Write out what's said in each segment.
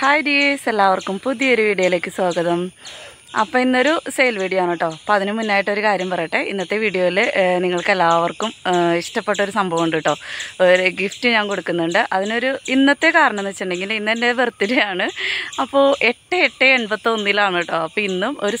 Hi dears എല്ലാവർക്കും പുതിയൊരു വീഡിയോയിലേക്ക് സ്വാഗതം. അപ്പോൾ ഇന്നൊരു സെയിൽ വീഡിയോ ആണ് കേട്ടോ അപ്പോൾ അതിന് മുന്നായിട്ട് ഒരു കാര്യം പറയട്ടെ. ഇന്നത്തെ വീഡിയോയിൽ നിങ്ങൾക്ക് എല്ലാവർക്കും ഇഷ്ടപ്പെട്ട ഒരു സംഭവം ഉണ്ട് കേട്ടോ ഒരു ഗിഫ്റ്റ് ഞാൻ കൊടുക്കുന്നുണ്ട്. അതിനൊരു ഇന്നത്തെ കാരണം എന്ന് വെച്ചിട്ടുണ്ടെങ്കിൽ ഇന്ന് എന്റെ ബർത്ത്ഡേ ആണ്. അപ്പോൾ എട്ട് എട്ട് എൺപത്തൊന്നിലാണ് കേട്ടോ അപ്പോൾ ഇന്നും ഒരു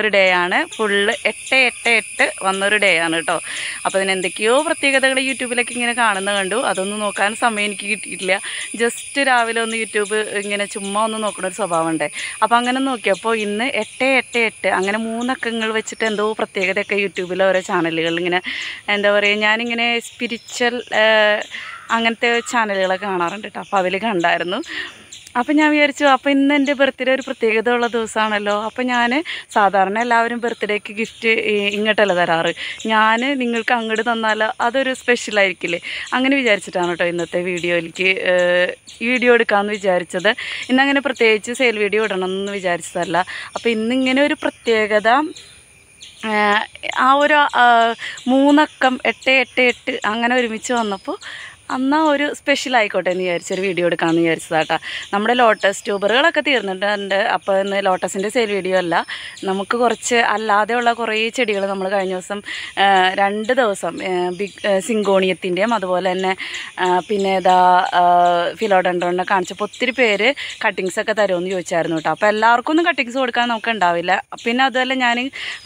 ഒരു ഡേ ആണ്. ഫുള്ള് എട്ട് എട്ട് എട്ട് വന്നൊരു ഡേ ആണ് കേട്ടോ അപ്പോൾ അതിന് എന്തൊക്കെയോ പ്രത്യേകതകൾ യൂട്യൂബിലൊക്കെ ഇങ്ങനെ കാണുന്ന കണ്ടു. അതൊന്നും നോക്കാൻ സമയം എനിക്ക് കിട്ടിയിട്ടില്ല. ജസ്റ്റ് രാവിലെ ഒന്ന് യൂട്യൂബ് ഇങ്ങനെ ചുമ്മാ ഒന്ന് നോക്കണ ഒരു സ്വഭാവമുണ്ടേ അപ്പോൾ അങ്ങനെ നോക്കിയപ്പോൾ ഇന്ന് എട്ട് എട്ട് എട്ട്. അങ്ങനെ മൂന്നക്കങ്ങൾ വെച്ചിട്ട് എന്തോ പ്രത്യേകതയൊക്കെ യൂട്യൂബിൽ ഓരോ ചാനലുകളിൽ ഇങ്ങനെ എന്താ പറയുക ഞാനിങ്ങനെ സ്പിരിച്വൽ അങ്ങനത്തെ ചാനലുകളൊക്കെ കാണാറുണ്ട് കേട്ടോ അപ്പോൾ അതിൽ കണ്ടായിരുന്നു. അപ്പം ഞാൻ വിചാരിച്ചു അപ്പോൾ ഇന്ന് എന്റെ ബർത്ത്ഡേ ഒരു പ്രത്യേകത ഉള്ള ദിവസമാണല്ലോ അപ്പം ഞാൻ സാധാരണ എല്ലാവരും ബർത്ത്ഡേക്ക് ഗിഫ്റ്റ് ഇങ്ങോട്ടല്ല തരാറ്. ഞാൻ നിങ്ങൾക്ക് അങ്ങോട്ട് തന്നാൽ അതൊരു സ്പെഷ്യലായിരിക്കില്ലേ അങ്ങനെ വിചാരിച്ചിട്ടാണ് കേട്ടോ ഇന്നത്തെ വീഡിയോയിലേക്ക് വീഡിയോ എടുക്കാമെന്ന് വിചാരിച്ചത്. ഇന്നങ്ങനെ പ്രത്യേകിച്ച് സെയിൽ വീഡിയോ ഇടണം എന്ന് വിചാരിച്ചതല്ല. അപ്പോൾ ഇന്നിങ്ങനെ ഒരു പ്രത്യേകത ആ ഒരു മൂന്നക്കം എട്ട് എട്ട് എട്ട് അങ്ങനെ ഒരുമിച്ച് വന്നപ്പോൾ അന്നാ ഒരു സ്പെഷ്യൽ ആയിക്കോട്ടെ എന്ന് വിചാരിച്ചൊരു വീഡിയോ എടുക്കാമെന്ന് വിചാരിച്ചതാട്ടാ. നമ്മുടെ ലോട്ടസ് ട്യൂബറുകളൊക്കെ തീർന്നിട്ടുണ്ട്. അപ്പോൾ ഇന്ന് ലോട്ടസിന്റെ സെയിൽ വീഡിയോ അല്ല. നമുക്ക് കുറച്ച് അല്ലാതെയുള്ള കുറേ ചെടികൾ നമ്മൾ കഴിഞ്ഞ ദിവസം രണ്ട് ദിവസം ബിഗ് സിങ്കോണിയത്തിന്റെയും അതുപോലെ തന്നെ പിന്നെ ഏതാ ഫിലോഡൻഡ്രോണിനെ കാണിച്ചപ്പോൾ ഒത്തിരി പേര് കട്ടിങ്സൊക്കെ തരുമെന്ന് ചോദിച്ചായിരുന്നു കേട്ടോ. അപ്പോൾ എല്ലാവർക്കും ഒന്നും കട്ടിങ്സ് കൊടുക്കാൻ നമുക്ക് ഉണ്ടാവില്ല. പിന്നെ അതുപോലെ ഞാൻ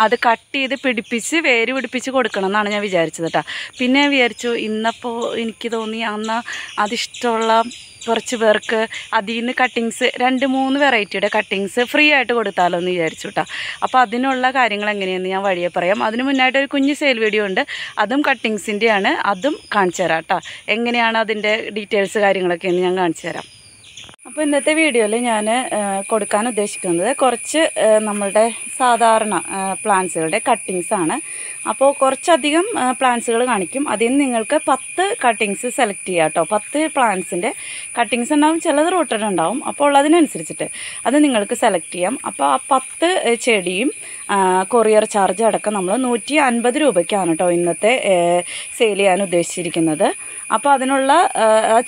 അത് കട്ട് ചെയ്ത് പിടിപ്പിച്ച് വേര് പിടിപ്പിച്ച് കൊടുക്കണം എന്നാണ് ഞാൻ വിചാരിച്ചത് കേട്ടോ. പിന്നെ വിചാരിച്ചു ഇന്നപ്പോൾ എനിക്ക് തോന്നി അന്ന് അതിഷ്ടമുള്ള കുറച്ച് പേർക്ക് അതിൽ നിന്ന് കട്ടിങ്സ് രണ്ട് മൂന്ന് വെറൈറ്റിയുടെ കട്ടിങ്സ് ഫ്രീ ആയിട്ട് കൊടുത്താലോ എന്ന് വിചാരിച്ചു കേട്ടോ അപ്പോൾ അതിനുള്ള കാര്യങ്ങൾ എങ്ങനെയെന്ന് ഞാൻ വഴിയെ പറയാം. അതിന് മുന്നായിട്ട് ഒരു കുഞ്ഞ് സെയിൽ വീഡിയോ ഉണ്ട്. അതും കട്ടിങ്സിന്റെയാണ് അതും കാണിച്ചു തരാം കേട്ടോ എങ്ങനെയാണ് അതിന്റെ ഡീറ്റെയിൽസ് കാര്യങ്ങളൊക്കെ എന്ന് ഞാൻ കാണിച്ചു തരാം. അപ്പോൾ ഇന്നത്തെ വീഡിയോയിൽ ഞാൻ കൊടുക്കാൻ ഉദ്ദേശിക്കുന്നത് കുറച്ച് നമ്മളുടെ സാധാരണ പ്ലാന്റ്സുകളുടെ കട്ടിങ്സാണ് അപ്പോൾ കുറച്ചധികം പ്ലാന്റ്സുകൾ കാണിക്കും. അതിൽ നിന്ന് നിങ്ങൾക്ക് പത്ത് കട്ടിങ്സ് സെലക്ട് ചെയ്യുക കേട്ടോ പത്ത് പ്ലാന്റ്സിന്റെ കട്ടിങ്സ് ഉണ്ടാവും ചിലത് റോട്ടഡ് ഉണ്ടാവും. അപ്പോൾ ഉള്ളതിനനുസരിച്ചിട്ട് അത് നിങ്ങൾക്ക് സെലക്ട് ചെയ്യാം. അപ്പോൾ ആ പത്ത് ചെടിയും കൊറിയർ ചാർജ് അടക്കം നമ്മൾ നൂറ്റി അൻപത് രൂപയ്ക്കാണ് കേട്ടോ ഇന്നത്തെ സെയിൽ ചെയ്യാൻ ഉദ്ദേശിച്ചിരിക്കുന്നത്. അപ്പോൾ അതിനുള്ള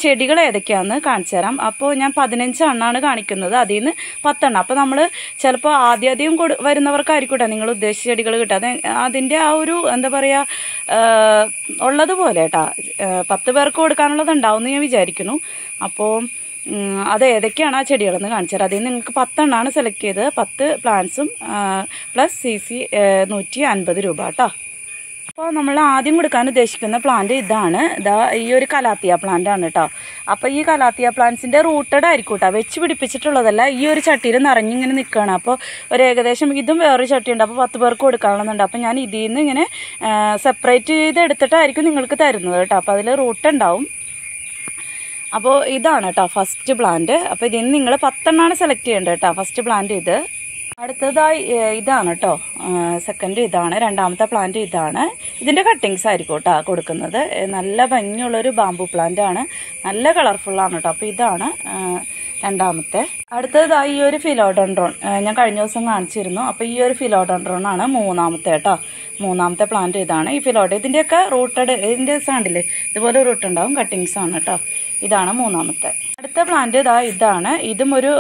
ചെടികൾ ഏതൊക്കെയാണെന്ന് കാണിച്ചു തരാം. അപ്പോൾ ഞാൻ പതിനഞ്ച് എണ്ണമാണ് കാണിക്കുന്നത്. അതിൽ നിന്ന് പത്തെണ്ണം. അപ്പോൾ നമ്മൾ ചിലപ്പോൾ ആദ്യം ആദ്യം കൊടു കേട്ടോ നിങ്ങൾ ഉദ്ദേശിച്ച ചെടികൾ കിട്ടാതെ അതിന്റെ ആ ഒരു എന്താ പറയുക ഉള്ളതുപോലെ കേട്ടാ പത്ത് പേർക്ക് കൊടുക്കാനുള്ളത് ഉണ്ടാവുമെന്ന് ഞാൻ വിചാരിക്കുന്നു. അപ്പോൾ അത് ഏതൊക്കെയാണ് ആ ചെടികളെന്ന് കാണിച്ചത് അതിൽ നിന്ന് നിങ്ങൾക്ക് പത്തെണ്ണമാണ് സെലക്ട് ചെയ്തത്. പത്ത് പ്ലാന്റ്സും പ്ലസ് സി സി നൂറ്റി അൻപത് രൂപ കേട്ടോ അപ്പോൾ നമ്മൾ ആദ്യം കൊടുക്കാൻ ഉദ്ദേശിക്കുന്ന പ്ലാന്റ് ഇതാണ്. ഇതാ ഈ ഒരു കലാത്തിയ പ്ലാന്റ് ആണ് കേട്ടോ അപ്പോൾ ഈ കലാത്തിയ പ്ലാന്റ്സിന്റെ റൂട്ടഡ് ആയിരിക്കും കേട്ടോ വെച്ച് പിടിപ്പിച്ചിട്ടുള്ളതല്ല ഈ ഒരു ചട്ടിയിൽ നിറഞ്ഞിങ്ങനെ നിൽക്കുകയാണ് അപ്പോൾ ഒരു ഏകദേശം ഇതും വേറൊരു ചട്ടിയുണ്ട്. അപ്പോൾ പത്ത് പേർക്ക് കൊടുക്കാനുള്ളതുണ്ട്. അപ്പോൾ ഞാൻ ഇതിൽ നിന്ന് ഇങ്ങനെ സെപ്പറേറ്റ് ചെയ്ത് എടുത്തിട്ടായിരിക്കും നിങ്ങൾക്ക് തരുന്നത് കേട്ടോ അപ്പോൾ അതിൽ റൂട്ട് ഉണ്ടാവും. അപ്പോൾ ഇതാണ് കേട്ടോ ഫസ്റ്റ് പ്ലാന്റ് അപ്പോൾ ഇതിൽ നിന്ന് നിങ്ങൾ പത്തെണ്ണമാണ് സെലക്ട് ചെയ്യേണ്ടത് കേട്ടോ ഫസ്റ്റ് പ്ലാന്റ് ഇത്. അടുത്തതായി ഇതാണ് കേട്ടോ സെക്കൻഡ് ഇതാണ് രണ്ടാമത്തെ പ്ലാന്റ് ഇതാണ്. ഇതിന്റെ കട്ടിങ്സ് ആയിരിക്കും കേട്ടോ കൊടുക്കുന്നത്. നല്ല ഭംഗിയുള്ളൊരു ബാമ്പു പ്ലാന്റ് ആണ്. നല്ല കളർഫുള്ളാണ് കേട്ടോ അപ്പോൾ ഇതാണ് രണ്ടാമത്തെ. അടുത്തതായി ഈ ഒരു ഫിലോഡൻഡ്രോൺ ഞാൻ കഴിഞ്ഞ ദിവസം കാണിച്ചിരുന്നു. അപ്പോൾ ഈ ഒരു ഫിലോഡൻഡ്രോൺ ആണ് മൂന്നാമത്തെ കേട്ടോ മൂന്നാമത്തെ പ്ലാന്റ് ഇതാണ്. ഈ ഫിലോഡ് ഇതിന്റെയൊക്കെ റൂട്ടഡ് ഇതിന്റെ സാണ്ടില്ലേ ഇതുപോലെ റൂട്ട് ഉണ്ടാവും കട്ടിങ്സ് ആണ് കേട്ടോ ഇതാണ് മൂന്നാമത്തെ. അടുത്ത പ്ലാന്റ് ഇതാ ഇതാണ്. ഇതും ഒരു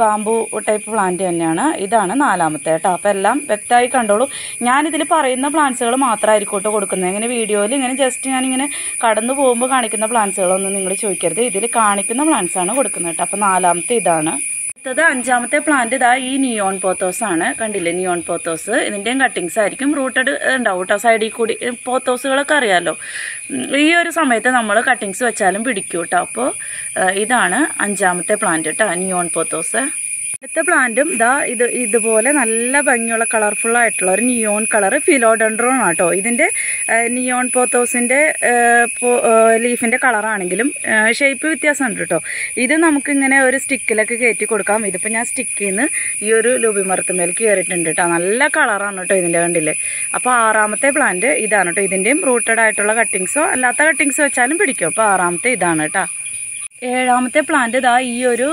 ബാമ്പു ടൈപ്പ് പ്ലാന്റ് തന്നെയാണ്. ഇതാണ് നാലാമത്തെ കേട്ടോ. അപ്പോൾ എല്ലാം വ്യക്തമായി കണ്ടോളൂ. ഞാനിതിൽ പറയുന്ന പ്ലാന്റ്സുകൾ മാത്രമായിരിക്കും കേട്ടോ കൊടുക്കുന്നത് ഇങ്ങനെ വീഡിയോയിൽ ഇങ്ങനെ ജസ്റ്റ് ഞാനിങ്ങനെ കടന്നു പോകുമ്പോൾ കാണിക്കുന്ന പ്ലാന്റ്സുകളൊന്നും നിങ്ങൾ ചോദിക്കരുത്. ഇതിൽ കാണിക്കുന്ന പ്ലാന്റ്സാണ് കൊടുക്കുന്നത് കേട്ടോ അപ്പോൾ നാലാമത്തെ ഇതാണ്. അടുത്തത് അഞ്ചാമത്തെ പ്ലാന്റ് ഇതാ ഈ നിയോൺ പോത്തോസ് ആണ്. കണ്ടില്ലേ നിയോൺ പോത്തോസ് ഇതിന്റെയും കട്ടിങ്സ് ആയിരിക്കും റൂട്ടഡ് ഉണ്ടാവും കേട്ടോ. സൈഡിൽ കൂടി പോത്തോസുകളൊക്കെ അറിയാമല്ലോ ഈ ഒരു സമയത്ത് നമ്മൾ കട്ടിങ്സ് വെച്ചാലും പിടിക്കും കേട്ടോ. അപ്പോൾ ഇതാണ് അഞ്ചാമത്തെ പ്ലാന്റ് കേട്ടോ നിയോൺ പോത്തോസ് അടുത്ത പ്ലാന്റും ദാ ഇത് ഇതുപോലെ നല്ല ഭംഗിയുള്ള കളർഫുൾ ആയിട്ടുള്ള ഒരു നിയോൺ കളർ ഫിലോഡൻഡ്രോൺ ആട്ടോ. ഇതിന്റെ നിയോൺ പോത്തോസിന്റെ ലീഫിന്റെ കളറാണെങ്കിലും ഷേപ്പ് വ്യത്യാസമുണ്ട് കേട്ടോ ഇത് നമുക്കിങ്ങനെ ഒരു സ്റ്റിക്കിലൊക്കെ കയറ്റി കൊടുക്കാം. ഇതിപ്പോൾ ഞാൻ സ്റ്റിക്കിൽ നിന്ന് ഈ ഒരു ലൂബി മേൽ കയറിയിട്ടുണ്ട് കേട്ടോ നല്ല കളറാണ് കേട്ടോ ഇതിന്റെ കണ്ടില്ലേ അപ്പോൾ ആറാമത്തെ പ്ലാന്റ് ഇതാണ് കേട്ടോ ഇതിന്റെയും റൂട്ടഡ് ആയിട്ടുള്ള കട്ടിങ്സോ അല്ലാത്ത കട്ടിങ്സ് വെച്ചാലും പിടിക്കും. അപ്പോൾ ആറാമത്തെ ഇതാണ് കേട്ടോ ഏഴാമത്തെ പ്ലാന്റ് ഇതാ ഈ ഒരു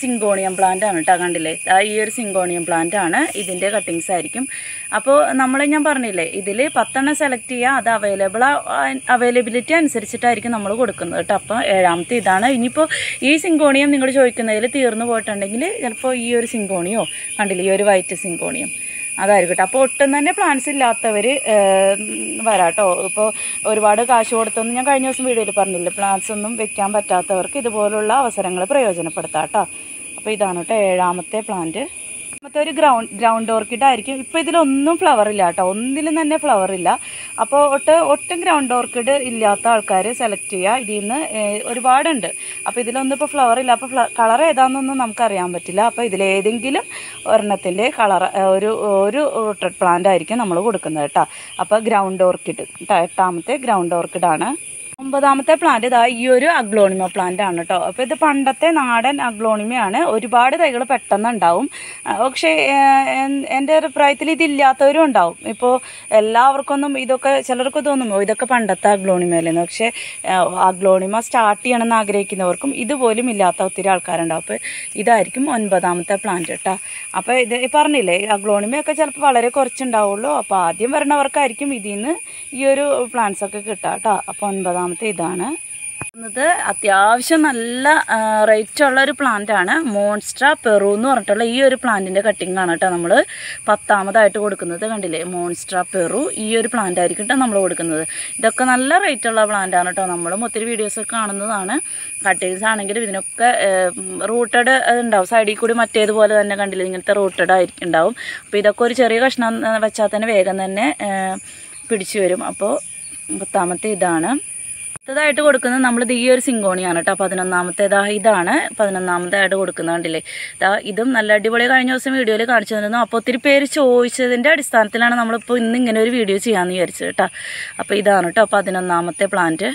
സിങ്കോണിയം പ്ലാന്റ് ആണ് കേട്ടോ കണ്ടില്ലേ? ഇതാ ഈ ഒരു സിങ്കോണിയം പ്ലാന്റ് ആണ് ഇതിന്റെ കട്ടിങ്സ് ആയിരിക്കും. അപ്പോൾ നമ്മൾ ഞാൻ പറഞ്ഞില്ലേ ഇതിൽ പത്തെണ്ണം സെലക്ട് ചെയ്യുക അത് അവൈലബിൾ അവൈലബിലിറ്റി അനുസരിച്ചിട്ടായിരിക്കും നമ്മൾ കൊടുക്കുന്നത് കേട്ടോ അപ്പോൾ ഏഴാമത്തെ ഇതാണ്. ഇനിയിപ്പോൾ ഈ സിങ്കോണിയം നിങ്ങൾ ചോദിക്കുന്നതിൽ തീർന്നു പോയിട്ടുണ്ടെങ്കിൽ ചിലപ്പോൾ ഈ ഒരു സിങ്കോണിയോ കണ്ടില്ലേ? ഈ ഒരു വൈറ്റ് സിങ്കോണിയം അതായിരിക്കും കേട്ടോ അപ്പോൾ ഒട്ടും തന്നെ പ്ലാൻസ് ഇല്ലാത്തവർ വരാട്ടോ ഇപ്പോൾ ഒരുപാട് കാശ് കൊടുത്തൊന്നും ഞാൻ കഴിഞ്ഞ ദിവസം വീഡിയോയിൽ പറഞ്ഞില്ല പ്ലാൻസ് ഒന്നും വെക്കാൻ പറ്റാത്തവർക്ക് ഇതുപോലുള്ള അവസരങ്ങൾ പ്രയോജനപ്പെടുത്താം കേട്ടോ അപ്പോൾ ഇതാണ് കേട്ടോ ഏഴാമത്തെ പ്ലാന്റ് മറ്റേ ഒരു ഗ്രൗണ്ട് ഗ്രൗണ്ട് ഓർക്കിഡ് ആയിരിക്കും. ഇപ്പോൾ ഇതിലൊന്നും ഫ്ലവർ ഇല്ല കേട്ടോ. ഒന്നിലും തന്നെ ഫ്ലവർ ഇല്ല. അപ്പോൾ ഒട്ട് ഒട്ടും ഗ്രൗണ്ട് ഓർക്കിഡ് ഇല്ലാത്ത ആൾക്കാർ സെലക്ട് ചെയ്യുക ഇതിൽ നിന്ന് ഒരുപാടുണ്ട്. അപ്പോൾ ഇതിലൊന്നും ഇപ്പോൾ ഫ്ലവർ ഇല്ല. അപ്പോൾ കളർ ഏതാണെന്നൊന്നും നമുക്കറിയാൻ പറ്റില്ല. അപ്പോൾ ഇതിലേതെങ്കിലും ഒരെണ്ണത്തിന്റെ കളർ ഒരു ഒരു റൂട്ടഡ് പ്ലാന്റ് ആയിരിക്കും നമ്മൾ കൊടുക്കുന്നത് കേട്ടോ. അപ്പോൾ ഗ്രൗണ്ട് ഓർക്കിഡ് എട്ടാമത്തെ ഗ്രൗണ്ട് ഓർക്കിഡാണ് ഒമ്പതാമത്തെ പ്ലാന്റ് ഇതാ ഈ ഒരു അഗ്ലോണിമ പ്ലാന്റ് ആണ് കേട്ടോ അപ്പോൾ ഇത് പണ്ടത്തെ നാടൻ അഗ്ലോണിമയാണ് ഒരുപാട് തൈകൾ പെട്ടെന്ന് ഉണ്ടാവും പക്ഷേ എന്റെ അഭിപ്രായത്തിൽ ഇതില്ലാത്തവരും ഉണ്ടാവും. ഇപ്പോൾ എല്ലാവർക്കൊന്നും ഇതൊക്കെ ചിലർക്ക് തോന്നും ഇതൊക്കെ പണ്ടത്തെ അഗ്ലോണിമയല്ലെന്ന് പക്ഷേ അഗ്ലോണിമ സ്റ്റാർട്ട് ചെയ്യണമെന്ന് ആഗ്രഹിക്കുന്നവർക്കും ഇതുപോലും ഇല്ലാത്ത ഒത്തിരി ആൾക്കാരുണ്ടാവും. അപ്പോൾ ഇതായിരിക്കും ഒൻപതാമത്തെ പ്ലാന്റ് കേട്ടോ അപ്പോൾ ഇത് പറഞ്ഞില്ലേ അഗ്ലോണിമയൊക്കെ ചിലപ്പോൾ വളരെ കുറച്ചുണ്ടാവുള്ളൂ. അപ്പോൾ ആദ്യം വരണവർക്കായിരിക്കും ഇതിൽ നിന്ന് ഈ ഒരു പ്ലാന്റ്സ് ഒക്കെ കിട്ടുക കേട്ടോ അപ്പോൾ ഒൻപതാമത്തെ ഇതാണ്. ഇത് അത്യാവശ്യം നല്ല റേറ്റ് ഉള്ള ഒരു പ്ലാന്റ് ആണ്. മോൺസ്ട്ര പെറു എന്ന് പറഞ്ഞിട്ടുള്ള ഈ ഒരു പ്ലാന്റിന്റെ കട്ടിംഗ് ആണ് കേട്ടോ നമ്മൾ പത്താമതായിട്ട് കൊടുക്കുന്നത് കണ്ടില്ലേ? മോൺസ്ട്ര പെറു ഈ ഒരു പ്ലാന്റ് ആയിരിക്കും കേട്ടോ നമ്മൾ കൊടുക്കുന്നത്. ഇതൊക്കെ നല്ല റേറ്റ് ഉള്ള പ്ലാന്റ് ആണ് കേട്ടോ നമ്മളും ഒത്തിരി വീഡിയോസ് കാണുന്നതാണ്. കട്ടിങ്സ് ആണെങ്കിലും ഇതിനൊക്കെ റൂട്ടഡ് ഉണ്ടാവും. സൈഡിൽ കൂടി മറ്റേതുപോലെ തന്നെ കണ്ടില്ലേ? ഇങ്ങനത്തെ റൂട്ടഡ് ആയിരിക്കും ഉണ്ടാവും. അപ്പോൾ ഇതൊക്കെ ഒരു ചെറിയ കഷ്ണം വെച്ചാൽ തന്നെ വേഗം തന്നെ പിടിച്ചു വരും. അപ്പോൾ പത്താമത്തെ ഇതാണ്. അടുത്തതായിട്ട് കൊടുക്കുന്നത് നമ്മളിത് ഈ ഒരു സിങ്കോണിയാണ് കേട്ടോ പതിനൊന്നാമത്തെ ഇതാ ഇതാണ്. പതിനൊന്നാമതായിട്ട് കൊടുക്കുന്നത് കണ്ടില്ലേ? ഇതാ ഇതും നല്ല അടിപൊളി കഴിഞ്ഞ ദിവസം വീഡിയോയിൽ കാണിച്ചു തന്നിരുന്നു അപ്പോൾ ഒത്തിരി പേര് ചോദിച്ചതിന്റെ അടിസ്ഥാനത്തിലാണ് നമ്മളിപ്പോൾ ഇന്ന് ഇങ്ങനെ ഒരു വീഡിയോ ചെയ്യാമെന്ന് വിചാരിച്ചത് കേട്ടോ അപ്പോൾ ഇതാണ് കേട്ടോ പതിനൊന്നാമത്തെ പ്ലാന്റ്.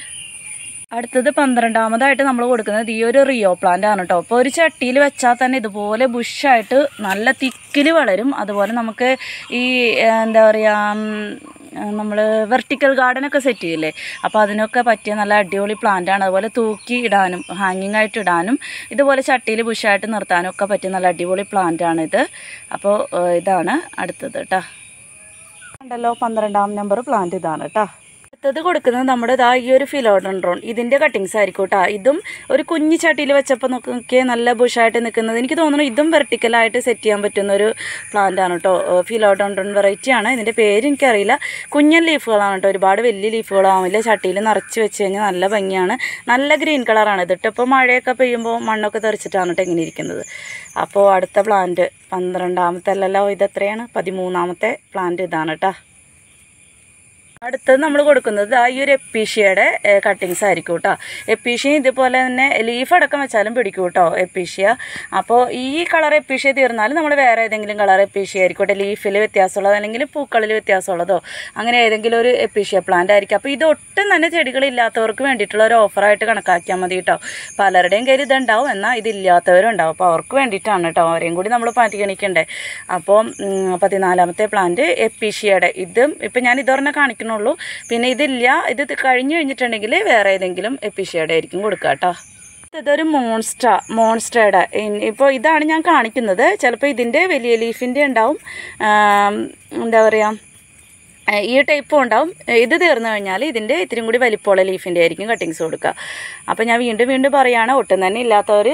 അടുത്തത് പന്ത്രണ്ടാമതായിട്ട് നമ്മൾ കൊടുക്കുന്നത് ഈ ഒരു റിയോ പ്ലാന്റ് ആണ് കേട്ടോ അപ്പോൾ ഒരു ചട്ടിയിൽ വെച്ചാൽ തന്നെ ഇതുപോലെ ബുഷായിട്ട് നല്ല തിക്കിൽ വളരും. അതുപോലെ നമുക്ക് ഈ എന്താ പറയുക നമ്മൾ വെർട്ടിക്കൽ ഗാർഡനൊക്കെ സെറ്റ് ചെയ്യില്ലേ? അപ്പോൾ അതിനൊക്കെ പറ്റിയ നല്ല അടിപൊളി പ്ലാന്റാണ് അതുപോലെ തൂക്കി ഇടാനും ഹാങ്ങിങ് ആയിട്ട് ഇടാനും ഇതുപോലെ ചട്ടിയിൽ ബുഷായിട്ട് നിർത്താനും ഒക്കെ പറ്റിയ നല്ല അടിപൊളി പ്ലാന്റ് ആണ് ഇത്. അപ്പോൾ ഇതാണ് അടുത്തത് കേട്ടോ ഉണ്ടല്ലോ പന്ത്രണ്ടാം നമ്പർ പ്ലാന്റ് ഇതാണ് കേട്ടോ അടുത്തത് കൊടുക്കുന്നത് നമ്മുടെ ഇതാ ഈ ഒരു ഫിലോഡൻഡ്രോൺ ഇതിന്റെ കട്ടിങ്സ് ആയിരിക്കും കേട്ടോ ഇതും ഒരു കുഞ്ഞു ചട്ടിയിൽ വെച്ചപ്പോൾ നോക്കിയാൽ നല്ല ബുഷായിട്ട് നിൽക്കുന്നത്. എനിക്ക് തോന്നുന്നു ഇതും വെർട്ടിക്കലായിട്ട് സെറ്റ് ചെയ്യാൻ പറ്റുന്ന ഒരു പ്ലാന്റ് ആണ് കേട്ടോ ഫിലോഡൻഡ്രോൺ വെറൈറ്റി ആണ്. ഇതിന്റെ പേര് എനിക്കറിയില്ല. കുഞ്ഞൻ ലീഫുകളാണ് കേട്ടോ ഒരുപാട് വലിയ ലീഫുകളാവില്ല ചട്ടിയിൽ നിറച്ച് വെച്ച് കഴിഞ്ഞാൽ നല്ല ഭംഗിയാണ്. നല്ല ഗ്രീൻ കളറാണ് ഇതിട്ട് ഇപ്പോൾ മഴയൊക്കെ പെയ്യുമ്പോൾ മണ്ണൊക്കെ തെറിച്ചിട്ടാണ് കേട്ടോ ഇങ്ങനെ ഇരിക്കുന്നത്. അപ്പോൾ അടുത്ത പ്ലാന്റ് പന്ത്രണ്ടാമത്തെ അല്ലല്ലോ. ഇതെത്രയാണ്? പതിമൂന്നാമത്തെ പ്ലാന്റ് ഇതാണ് കേട്ടോ അടുത്തത് നമ്മൾ കൊടുക്കുന്നത് ആ ഈ ഒരു എപ്പീഷ്യയുടെ കട്ടിങ്സ് ആയിരിക്കും കേട്ടോ എപ്പീഷ്യ ഇതുപോലെ തന്നെ ലീഫ് അടക്കം വെച്ചാലും പിടിക്കും കേട്ടോ എപ്പീഷ്യ. അപ്പോൾ ഈ കളർ എപ്പീഷ്യ തീർന്നാലും നമ്മൾ വേറെ ഏതെങ്കിലും കളർ എപ്പീഷ്യ ആയിരിക്കട്ടെ ലീഫിൽ വ്യത്യാസമുള്ളത് അല്ലെങ്കിൽ പൂക്കളിൽ വ്യത്യാസമുള്ളതോ അങ്ങനെ ഏതെങ്കിലും ഒരു എപ്പീഷ്യ പ്ലാന്റ് ആയിരിക്കും. അപ്പോൾ ഇത് ഒട്ടും തന്നെ ചെടികളില്ലാത്തവർക്ക് വേണ്ടിയിട്ടുള്ള ഒരു ഓഫറായിട്ട് കണക്കാക്കിയാൽ മതി കേട്ടോ പലരുടെയും കയ്യിൽ ഇതുണ്ടാവും എന്നാൽ ഇതില്ലാത്തവരും ഉണ്ടാവും. അപ്പോൾ അവർക്ക് വേണ്ടിയിട്ടാണ് കേട്ടോ അവരെയും കൂടി നമ്മൾ പരിഗണിക്കണ്ടേ. അപ്പോൾ പതിനാലാമത്തെ പ്ലാന്റ് എപ്പീഷ്യയുടെ ഇതും ഇപ്പം ഞാൻ ഇതൊരെണ്ണം കാണിക്കണുള്ളൂ പിന്നെ ഇതില്ല. ഇത് കഴിഞ്ഞു കഴിഞ്ഞ് കഴിഞ്ഞിട്ടുണ്ടെങ്കിൽ വേറെ ഏതെങ്കിലും എപ്പീഷ്യയുടെ ആയിരിക്കും കൊടുക്കുക കേട്ടോ ഇതൊരു മോൺസ്റ്റ മോൺസ്റ്റയുടെ ഇപ്പോൾ ഇതാണ് ഞാൻ കാണിക്കുന്നത്. ചിലപ്പോൾ ഇതിന്റെ വലിയ ലീഫിന്റെ ഉണ്ടാവും. എന്താ പറയുക ഈ ടൈപ്പും ഉണ്ടാവും. ഇത് തീർന്നു കഴിഞ്ഞാൽ ഇതിന്റെ ഇത്തിരി കൂടി വലിപ്പമുള്ള ലീഫിന്റെ ആയിരിക്കും കട്ടിങ്സ് കൊടുക്കുക. അപ്പോൾ ഞാൻ വീണ്ടും വീണ്ടും പറയുകയാണ് ഒട്ടും തന്നെ ഇല്ലാത്തവർ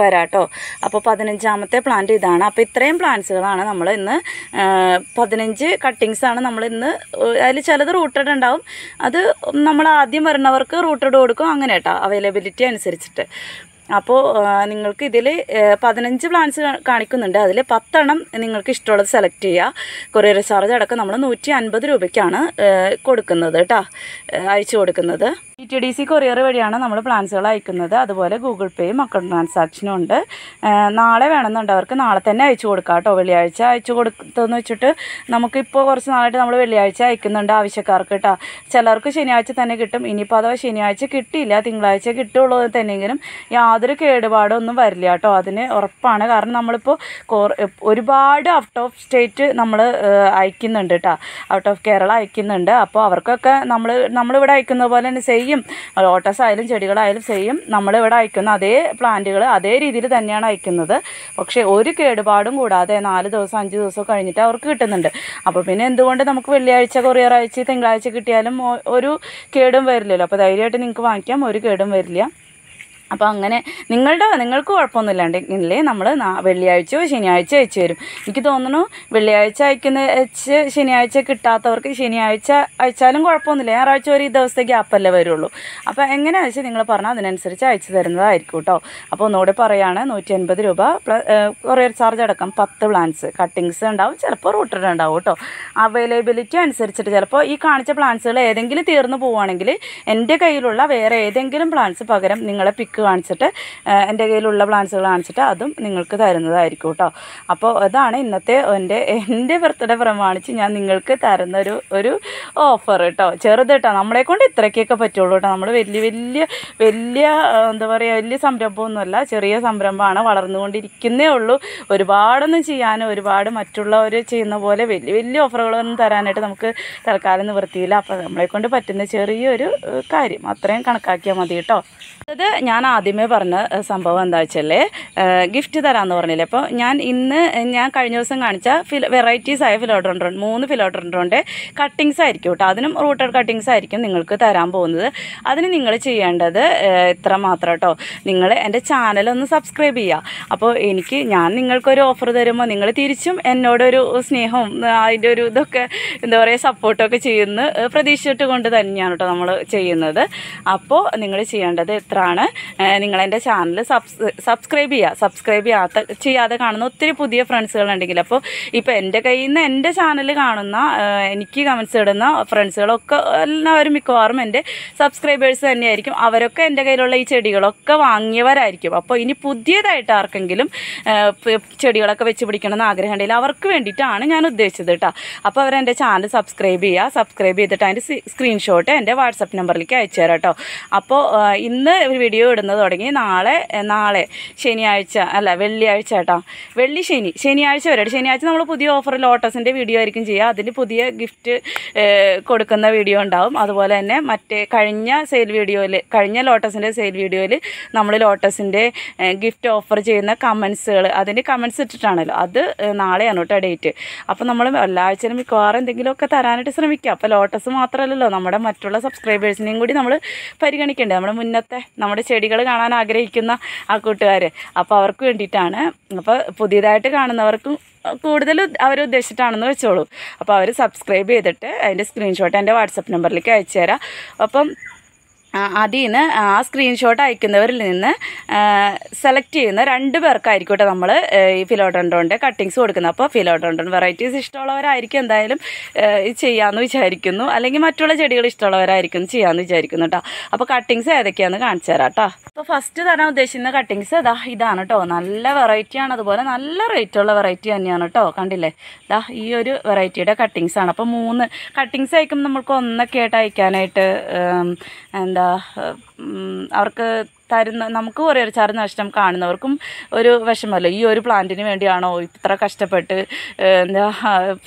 വരാട്ടോ. അപ്പോൾ പതിനഞ്ചാമത്തെ പ്ലാന്റ് ഇതാണ്. അപ്പോൾ ഇത്രയും പ്ലാന്റ്സുകളാണ് നമ്മൾ ഇന്ന് പതിനഞ്ച് കട്ടിങ്സാണ് നമ്മൾ ഇന്ന് അതിൽ ചിലത് റൂട്ടഡ് ഉണ്ടാവും. അത് നമ്മൾ ആദ്യം വരുന്നവർക്ക് റൂട്ടഡ് കൊടുക്കും അങ്ങനെ കേട്ടോ അവൈലബിലിറ്റി അനുസരിച്ചിട്ട്. അപ്പോൾ നിങ്ങൾക്ക് ഇതിൽ പതിനഞ്ച് പ്ലാൻസ് കാണിക്കുന്നുണ്ട്. അതിൽ പത്തെണ്ണം നിങ്ങൾക്ക് ഇഷ്ടമുള്ളത് സെലക്ട് ചെയ്യുക കൊറിയർ ചാർജ് അടക്കം നമ്മൾ നൂറ്റി അൻപത് രൂപയ്ക്കാണ് കൊടുക്കുന്നത് കേട്ടോ അയച്ചു കൊടുക്കുന്നത്. E T D C courier വഴിയാണ് നമ്മൾ പ്ലാൻസുകൾ അയക്കുന്നത്. അതുപോലെ ഗൂഗിൾ പേയും അക്കൗണ്ട് ട്രാൻസാക്ഷനും ഉണ്ട്. നാളെ വേണമെന്നുണ്ടവർക്ക് നാളെ തന്നെ അയച്ചു കൊടുക്കാം കേട്ടോ. വെള്ളിയാഴ്ച അയച്ചു കൊടുത്തെന്ന് വെച്ചിട്ട് നമുക്കിപ്പോൾ കുറച്ച് നാളായിട്ട് നമ്മൾ വെള്ളിയാഴ്ച അയക്കുന്നുണ്ട് ആവശ്യക്കാർക്ക് കേട്ടോ. ചിലർക്ക് ശനിയാഴ്ച തന്നെ കിട്ടും. ഇനിയിപ്പോൾ അഥവാ ശനിയാഴ്ച കിട്ടിയില്ല തിങ്കളാഴ്ച കിട്ടുള്ളൂ തന്നെങ്കിലും യാതൊരു കേടുപാടോ ഒന്നും വരില്ല കേട്ടോ. അതിന് ഉറപ്പാണ്. കാരണം നമ്മളിപ്പോൾ ഒരുപാട് ഔട്ട് ഓഫ് സ്റ്റേറ്റ് നമ്മൾ അയക്കുന്നുണ്ട് കേട്ടോ. ഔട്ട് ഓഫ് കേരള അയക്കുന്നുണ്ട്. അപ്പോൾ അവർക്കൊക്കെ നമ്മൾ നമ്മളിവിടെ അയക്കുന്ന പോലെ തന്നെ സെയിം ലോട്ടസ് ആയാലും ചെടികളായാലും സെയിം. നമ്മളിവിടെ അയക്കുന്ന അതേ പ്ലാന്റുകൾ അതേ രീതിയിൽ തന്നെയാണ് അയക്കുന്നത്. പക്ഷേ ഒരു കേടുപാടും കൂടാതെ നാല് ദിവസം അഞ്ച് ദിവസം കഴിഞ്ഞിട്ട് അവർക്ക് കിട്ടുന്നുണ്ട്. അപ്പോൾ പിന്നെ എന്തുകൊണ്ട് നമുക്ക് വെള്ളിയാഴ്ച കൊറിയർ തിങ്കളാഴ്ച കിട്ടിയാലും ഒരു കേടും വരില്ലല്ലോ. അപ്പോൾ ധൈര്യമായിട്ട് നിങ്ങൾക്ക് വാങ്ങിക്കാം ഒരു കേടും വരില്ല. അപ്പോൾ അങ്ങനെ നിങ്ങളുടെ നിങ്ങൾക്ക് കുഴപ്പമൊന്നുമില്ലാണ്ടെങ്കിലേ നമ്മൾ വെള്ളിയാഴ്ചയോ ശനിയാഴ്ച അയച്ചു തരും. എനിക്ക് തോന്നുന്നു വെള്ളിയാഴ്ച അയക്കുന്ന അയച്ച് ശനിയാഴ്ച കിട്ടാത്തവർക്ക് ശനിയാഴ്ച അയച്ചാലും കുഴപ്പമൊന്നുമില്ല. ഞായറാഴ്ച ഒരു ദിവസത്തെ ഗ്യാപ്പല്ലേ വരുള്ളൂ. അപ്പോൾ എങ്ങനെ വെച്ചാൽ നിങ്ങൾ പറഞ്ഞാൽ അതിനനുസരിച്ച് അയച്ചു തരുന്നതായിരിക്കും കേട്ടോ അപ്പോൾ ഒന്നുകൂടെ പറയുകയാണ് നൂറ്റി അൻപത് രൂപ കൊറിയർ ചാർജ് അടക്കം പത്ത് പ്ലാൻസ്. കട്ടിങ്സ് ഉണ്ടാവും ചിലപ്പോൾ റൂട്ടഡ് ഉണ്ടാവും കേട്ടോ അവൈലബിലിറ്റി അനുസരിച്ചിട്ട് ചിലപ്പോൾ ഈ കാണിച്ച പ്ലാൻസുകൾ ഏതെങ്കിലും തീർന്നു പോവുകയാണെങ്കിൽ എന്റെ കയ്യിലുള്ള വേറെ ഏതെങ്കിലും പ്ലാൻസ് പകരം നിങ്ങളെ പിക്ക് കാണിച്ചിട്ട് എന്റെ കയ്യിലുള്ള പ്ലാൻസുകൾ കാണിച്ചിട്ട് അതും നിങ്ങൾക്ക് തരുന്നതായിരിക്കും കേട്ടോ. അപ്പോൾ അതാണ് ഇന്നത്തെ എന്റെ എന്റെ ബർത്ത്ഡേ പ്രമാണിച്ച് ഞാൻ നിങ്ങൾക്ക് തരുന്ന ഒരു ഒരു ഓഫർ കേട്ടോ. ചെറുത് കേട്ടോ. നമ്മളെ കൊണ്ട് ഇത്രയ്ക്കൊക്കെ പറ്റുള്ളൂ കേട്ടോ. നമ്മൾ വലിയ വലിയ വലിയ എന്താ പറയുക വലിയ സംരംഭമൊന്നുമല്ല. ചെറിയ സംരംഭമാണ് വളർന്നുകൊണ്ടിരിക്കുന്നേ ഉള്ളൂ. ഒരുപാടൊന്നും ചെയ്യാനും ഒരുപാട് മറ്റുള്ളവർ ചെയ്യുന്ന പോലെ വലിയ വലിയ ഓഫറുകളൊന്നും തരാനായിട്ട് നമുക്ക് തൽക്കാലം നിവൃത്തിയില്ല. അപ്പോൾ നമ്മളെ കൊണ്ട് പറ്റുന്ന ചെറിയൊരു കാര്യം. അത്രയും കണക്കാക്കിയാൽ മതി കേട്ടോ. അത് ഞാൻ ആദ്യമേ പറഞ്ഞ സംഭവം എന്താ വെച്ചാൽ ഗിഫ്റ്റ് തരാമെന്ന് പറഞ്ഞില്ലേ? അപ്പോൾ ഞാൻ ഇന്ന് ഞാൻ കഴിഞ്ഞ ദിവസം കാണിച്ച ഫിൽ വെറൈറ്റീസ് ആയ ഫിലോഡ്രോൺ മൂന്ന് ഫിലോഡ്രോണിന്റെ കട്ടിങ്സ് ആയിരിക്കും കേട്ടോ. അതിനും റൂട്ടഡ് കട്ടിങ്സ് ആയിരിക്കും നിങ്ങൾക്ക് തരാൻ പോകുന്നത്. അതിന് നിങ്ങൾ ചെയ്യേണ്ടത് ഇത്ര മാത്രം കേട്ടോ. നിങ്ങൾ എന്റെ ചാനലൊന്ന് സബ്സ്ക്രൈബ് ചെയ്യുക അപ്പോൾ എനിക്ക് ഞാൻ നിങ്ങൾക്കൊരു ഓഫർ തരുമ്പോൾ നിങ്ങൾ തിരിച്ചും എന്നോടൊരു സ്നേഹവും അതിന്റെ ഒരു ഇതൊക്കെ എന്താ പറയുക സപ്പോർട്ടൊക്കെ ചെയ്യുന്ന പ്രതീക്ഷിച്ചിട്ട് കൊണ്ട് തന്നെയാണ് കേട്ടോ നമ്മൾ ചെയ്യുന്നത്. അപ്പോൾ നിങ്ങൾ ചെയ്യേണ്ടത് എത്രയാണ്? നിങ്ങൾ എന്റെ ചാനൽ സബ്സ് സബ്സ്ക്രൈബ് ചെയ്യുക സബ്സ്ക്രൈബ് ചെയ്യാത്ത ചെയ്യാതെ കാണുന്ന ഒത്തിരി പുതിയ ഫ്രണ്ട്സുകളുണ്ടെങ്കിൽ അപ്പോൾ ഇപ്പോൾ എന്റെ കയ്യിൽ നിന്ന് എന്റെ ചാനൽ കാണുന്ന എനിക്ക് കമൻസ് ഇടുന്ന ഫ്രണ്ട്സുകളൊക്കെ എല്ലാവരും മിക്കവാറും എന്റെ സബ്സ്ക്രൈബേഴ്സ് തന്നെയായിരിക്കും. അവരൊക്കെ എന്റെ കയ്യിലുള്ള ഈ ചെടികളൊക്കെ വാങ്ങിയവരായിരിക്കും. അപ്പോൾ ഇനി പുതിയതായിട്ട് ആർക്കെങ്കിലും ചെടികളൊക്കെ വെച്ച് പിടിക്കണമെന്ന് ആഗ്രഹം ഉണ്ടെങ്കിൽ അവർക്ക് വേണ്ടിയിട്ടാണ് ഞാൻ ഉദ്ദേശിച്ചത് കേട്ടോ അപ്പോൾ അവർ എന്റെ ചാനൽ സബ്സ്ക്രൈബ് ചെയ്യുക സബ്സ്ക്രൈബ് ചെയ്തിട്ട് അതിന്റെ സ്ക്രീൻഷോട്ട് എന്റെ വാട്സപ്പ് നമ്പറിലേക്ക് അയച്ചു തരാം കേട്ടോ അപ്പോൾ ഇന്ന് ഒരു വീഡിയോ ഇടുന്നത് തുടങ്ങി നാളെ നാളെ ശനിയാഴ്ച അല്ല വെള്ളിയാഴ്ച കേട്ടോ. വെള്ളി ശനി ശനിയാഴ്ച വരെ. ശനിയാഴ്ച നമ്മൾ പുതിയ ഓഫർ ലോട്ടസിന്റെ വീഡിയോ ആയിരിക്കും ചെയ്യുക. അതിന് പുതിയ ഗിഫ്റ്റ് കൊടുക്കുന്ന വീഡിയോ ഉണ്ടാവും. അതുപോലെ തന്നെ മറ്റേ കഴിഞ്ഞ സെയിൽ വീഡിയോയിൽ കഴിഞ്ഞ ലോട്ടസിന്റെ സെയിൽ വീഡിയോയിൽ നമ്മൾ ലോട്ടസിന്റെ ഗിഫ്റ്റ് ഓഫർ ചെയ്യുന്ന കമൻസുകൾ അതിന്റെ കമൻസ് ഇട്ടിട്ടാണല്ലോ. അത് നാളെയാണ് കേട്ടോ ഡേറ്റ് അപ്പോൾ നമ്മൾ എല്ലാ ആഴ്ചയിലും മിക്കവാറും എന്തെങ്കിലുമൊക്കെ തരാനായിട്ട് ശ്രമിക്കുക. അപ്പോൾ ലോട്ടസ് മാത്രമല്ലല്ലോ നമ്മുടെ മറ്റുള്ള സബ്സ്ക്രൈബേഴ്സിനെയും കൂടി നമ്മൾ പരിഗണിക്കേണ്ടത്. നമ്മുടെ മുന്നത്തെ നമ്മുടെ ചെടികൾ കാണാൻ ആഗ്രഹിക്കുന്ന ആ കൂട്ടുകാർ അപ്പോൾ അവർക്ക് വേണ്ടിയിട്ടാണ്. അപ്പോൾ പുതിയതായിട്ട് കാണുന്നവർക്കും കൂടുതൽ അവർ ഉദ്ദേശിച്ചിട്ടാണെന്ന് വെച്ചോളൂ. അപ്പോൾ അവർ സബ്സ്ക്രൈബ് ചെയ്തിട്ട് അതിന്റെ സ്ക്രീൻഷോട്ട് എന്റെ വാട്സപ്പ് നമ്പറിലേക്ക് അയച്ചു തരാം അപ്പം അതിൽ നിന്ന് ആ സ്ക്രീൻഷോട്ട് അയക്കുന്നവരിൽ നിന്ന് സെലക്ട് ചെയ്യുന്ന രണ്ട് പേർക്കായിരിക്കും നമ്മൾ ഈ ഫിലോഡോണ്ടോന്റെ കട്ടിങ്സ് കൊടുക്കുന്നത്. അപ്പോൾ ഫിലോഡോണ്ടോൺ വെറൈറ്റീസ് ഇഷ്ടമുള്ളവരായിരിക്കും എന്തായാലും ചെയ്യാമെന്ന് വിചാരിക്കുന്നു. അല്ലെങ്കിൽ മറ്റുള്ള ചെടികൾ ഇഷ്ടമുള്ളവരായിരിക്കും ചെയ്യാമെന്ന് വിചാരിക്കുന്നു കേട്ടോ അപ്പോൾ കട്ടിങ്സ് ഏതൊക്കെയാണെന്ന് കാണിച്ചു തരാം കേട്ടോ അപ്പോൾ ഫസ്റ്റ് തരാൻ ഉദ്ദേശിക്കുന്ന കട്ടിങ്സ് ഇതാ ഇതാണ് കേട്ടോ നല്ല വെറൈറ്റിയാണ് അതുപോലെ നല്ല റേറ്റുള്ള വെറൈറ്റി തന്നെയാണ് കേട്ടോ കണ്ടില്ലേ? ഇതാ ഈ ഒരു വെറൈറ്റിയുടെ കട്ടിങ്സ് ആണ്. അപ്പോൾ മൂന്ന് കട്ടിങ്സ് അയക്കുമ്പോൾ നമ്മൾക്ക് ഒന്നൊക്കെ ആയിട്ട് അയക്കാനായിട്ട് എന്താ അവർക്ക് തരുന്ന നമുക്ക് ഒരു ചാർജ് നഷ്ടം കാണുന്നവർക്കും ഒരു വിഷമമല്ല? ഈ ഒരു പ്ലാന്റിന് വേണ്ടിയാണോ ഇത്ര കഷ്ടപ്പെട്ട് എന്താ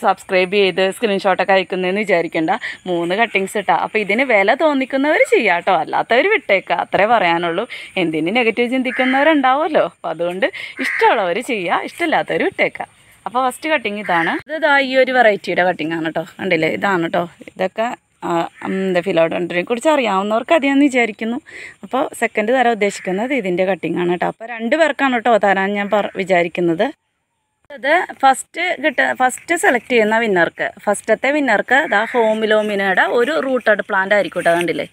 സബ്സ്ക്രൈബ് ചെയ്ത് സ്ക്രീൻഷോട്ടൊക്കെ അയക്കുന്നതെന്ന് വിചാരിക്കേണ്ട. മൂന്ന് കട്ടിങ്സ് ഇട്ടാ. അപ്പോൾ ഇതിന് വില തോന്നിക്കുന്നവർ ചെയ്യാട്ടോ അല്ലാത്തവർ വിട്ടേക്കുക അത്രേ പറയാനുള്ളൂ. എന്തിന് നെഗറ്റീവ് ചിന്തിക്കുന്നവരുണ്ടാവുമല്ലോ. അപ്പോൾ അതുകൊണ്ട് ഇഷ്ടമുള്ളവർ ചെയ്യുക ഇഷ്ടമില്ലാത്തവർ വിട്ടേക്കുക അപ്പോൾ ഫസ്റ്റ് കട്ടിങ് ഇതാണ്. ഇത് ഈ ഒരു വെറൈറ്റിയുടെ കട്ടിങ് ആണ് കേട്ടോ കണ്ടില്ലേ? ഇതാണ് കേട്ടോ ഇതൊക്കെ ഫിലോഡോണ്ടിനെ കുറിച്ച് അറിയാവുന്നവർക്ക് അറിയാമെന്ന് വിചാരിക്കുന്നു. അപ്പോൾ സെക്കൻഡ് തരാൻ ഉദ്ദേശിക്കുന്നത് ഇതിന്റെ കട്ടിങ്ങാണ് കേട്ടോ. അപ്പോൾ രണ്ട് പേർക്കാണ് കേട്ടോ തരാൻ ഞാൻ വിചാരിക്കുന്നത്. അത് ഫസ്റ്റ് കിട്ട ഫസ്റ്റ് സെലക്ട് ചെയ്യുന്ന വിന്നർക്ക് ഫസ്റ്റത്തെ വിന്നർക്ക് ഇതാ ഹോമിലോമിനയുടെ ഒരു റൂട്ടഡ് പ്ലാന്റ് ആയിരിക്കും കേട്ടോ കണ്ടില്ലേ?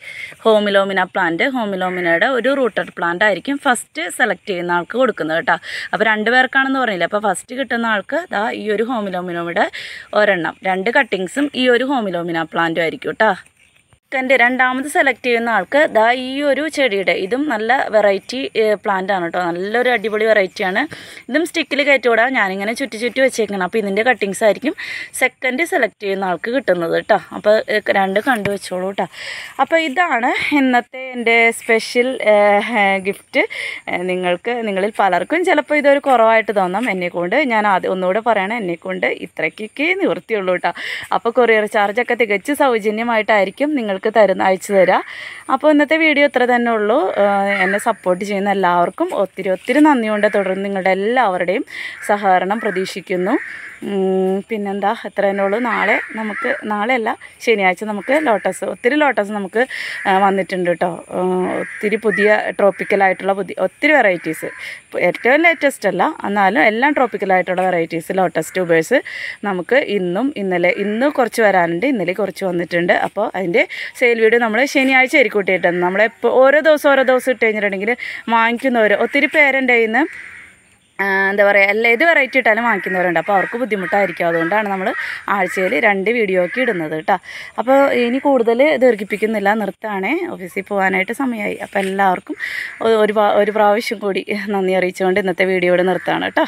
ഹോമിലോമിന പ്ലാന്റ് ഹോമിലോമിനയുടെ ഒരു റൂട്ടഡ് പ്ലാന്റ് ആയിരിക്കും ഫസ്റ്റ് സെലക്ട് ചെയ്യുന്ന ആൾക്ക് കൊടുക്കുന്നത് കേട്ടോ അപ്പോൾ രണ്ട് പേർക്കാണെന്ന് പറഞ്ഞില്ലേ? അപ്പോൾ ഫസ്റ്റ് കിട്ടുന്ന ആൾക്ക് ഇതാ ഈ ഒരു ഹോമിലോമിനോയുടെ ഒരെണ്ണം. രണ്ട് കട്ടിങ്സും ഈ ഒരു ഹോമിലോമിന പ്ലാന്റും ആയിരിക്കും കേട്ടോ സെക്കൻഡ് രണ്ടാമത് സെലക്ട് ചെയ്യുന്ന ആൾക്ക് ദാ ഈ ഒരു ചെടിയുടെ ഇതും നല്ല വെറൈറ്റി പ്ലാന്റ് ആണ് കേട്ടോ നല്ലൊരു അടിപൊളി വെറൈറ്റിയാണ് ഇതും സ്റ്റിക്കിൽ കയറ്റിവിടാം. ഞാനിങ്ങനെ ചുറ്റി ചുറ്റി വെച്ചേക്കണം. അപ്പോൾ ഇതിന്റെ കട്ടിങ്സ് ആയിരിക്കും സെക്കൻഡ് സെലക്ട് ചെയ്യുന്ന ആൾക്ക് കിട്ടുന്നത് കേട്ടോ അപ്പോൾ രണ്ട് കണ്ടു വെച്ചോളൂ കേട്ടോ അപ്പോൾ ഇതാണ് ഇന്നത്തെ എന്റെ സ്പെഷ്യൽ ഗിഫ്റ്റ് നിങ്ങൾക്ക് നിങ്ങളിൽ പലർക്കും ചിലപ്പോൾ ഇതൊരു കുറവായിട്ട് തോന്നാം. എന്നെക്കൊണ്ട് ഞാൻ ആദ്യം ഒന്നുകൂടെ പറയണം എന്നെക്കൊണ്ട് ഇത്രയ്ക്കൊക്കെ നിവൃത്തിയുള്ളൂ കേട്ടോ അപ്പോൾ കൊറിയർ ചാർജൊക്കെ തികച്ച് സൗജന്യമായിട്ടായിരിക്കും നിങ്ങൾക്ക് തരുന്ന അയച്ചു തരാം. അപ്പോൾ ഇന്നത്തെ വീഡിയോ ഇത്ര തന്നെ ഉള്ളൂ. എന്നെ സപ്പോർട്ട് ചെയ്യുന്ന എല്ലാവർക്കും ഒത്തിരി ഒത്തിരി നന്ദിയുണ്ട്. തുടർന്ന് നിങ്ങളുടെ എല്ലാവരുടെയും സഹകരണം പ്രതീക്ഷിക്കുന്നു. പിന്നെന്താ? എത്ര തന്നെ ഉള്ളൂ. നാളെ നമുക്ക് നാളെയല്ല ശനിയാഴ്ച നമുക്ക് ലോട്ടസ് ഒത്തിരി ലോട്ടസ് നമുക്ക് വന്നിട്ടുണ്ട് കേട്ടോ ഒത്തിരി പുതിയ ട്രോപ്പിക്കലായിട്ടുള്ള പുതിയ ഒത്തിരി വെറൈറ്റീസ് ഏറ്റവും ലേറ്റസ്റ്റ് അല്ല എന്നാലും എല്ലാം ട്രോപ്പിക്കലായിട്ടുള്ള വെറൈറ്റീസ് ലോട്ടസ് ട്യൂബേഴ്സ് നമുക്ക് ഇന്നും ഇന്നലെ ഇന്ന് കുറച്ച് വരാനുണ്ട്. ഇന്നലെ കുറച്ച് വന്നിട്ടുണ്ട്. അപ്പോൾ അതിന്റെ സെയിൽ വീഡിയോ നമ്മൾ ശനിയാഴ്ച ആയിരിക്കും ഇട്ടിട്ടുണ്ട് നമ്മളെപ്പോൾ ഓരോ ദിവസം ഓരോ ദിവസം ഇട്ട് കഴിഞ്ഞിട്ടുണ്ടെങ്കിൽ വാങ്ങിക്കുന്നവർ ഒത്തിരി പേരെന്റെ കയ്യിൽ നിന്ന് എന്താ പറയുക എല്ലാ ഏത് വെറൈറ്റി ഇട്ടാലും വാങ്ങിക്കുന്നവരുണ്ട്. അപ്പോൾ അവർക്ക് ബുദ്ധിമുട്ടായിരിക്കും. അതുകൊണ്ടാണ് നമ്മൾ ആഴ്ചയിൽ രണ്ട് വീഡിയോ ഒക്കെ ഇടുന്നത് കേട്ടോ. അപ്പോൾ ഇനി കൂടുതൽ ദീർഘിപ്പിക്കുന്നില്ല. നിർത്താണേ. ഓഫീസിൽ പോകാനായിട്ട് സമയമായി അപ്പോൾ എല്ലാവർക്കും ഒരു ഒരു പ്രാവശ്യം കൂടി നന്ദി അറിയിച്ചുകൊണ്ട് ഇന്നത്തെ വീഡിയോ ഇവിടെ നിർത്താണ് കേട്ടോ.